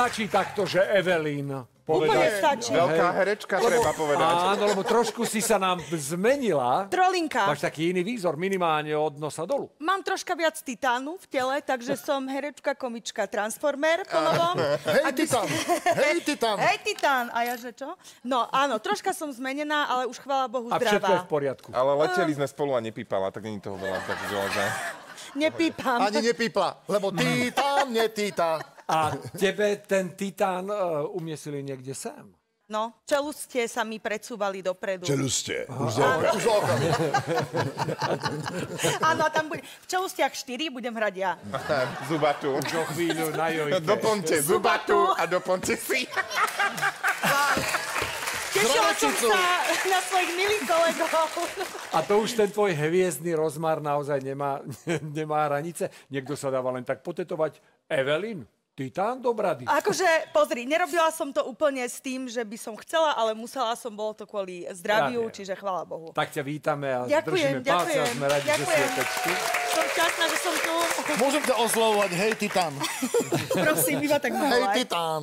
stačí takto, že Evelyn Úplne stačí. Veľká herečka, treba povedať. Áno, lebo trošku si sa nám zmenila. Trolinka. Máš taký iný výzor, minimálne od nosa dolu. Mám troška viac titánu v tele, takže som herečka, komička, transformer po novom. Hej, ste- Hej, Titan! Hej, titán! A ja že čo? No áno, troška som zmenená, ale už chvála Bohu A všetko je zdravá. v poriadku. Ale leteli sme spolu a nepípala, tak není toho veľa tak veľa. že? Nepípam. Ani nepípla, lebo Titan netýta. A tebe ten titán uh, umiestnili niekde sem. No, čelustie sa mi predsúvali dopredu. Čelustie. Už oko. áno, tam bude. V čelustiach 4 budem hrať ja. Zubatu. Do chvíľu na jojke. Doplňte zubatu a doplňte si. Tešila som sa na svojich milých kolegov. A to už ten tvoj hviezdny rozmar naozaj nemá, nemá hranice. Niekto sa dáva len tak potetovať. Evelyn, titán do brady. Akože, pozri, nerobila som to úplne s tým, že by som chcela, ale musela som, bolo to kvôli zdraviu, Ja čiže chvála Bohu. Tak ťa vítame a Ďakujem, držíme palce a sme radi, že si ďakujem. opäť tu. Som šťastná, že som tu. Môžem ťa oslovovať, hej, Titan. Prosím, iba tak Hej. Titan.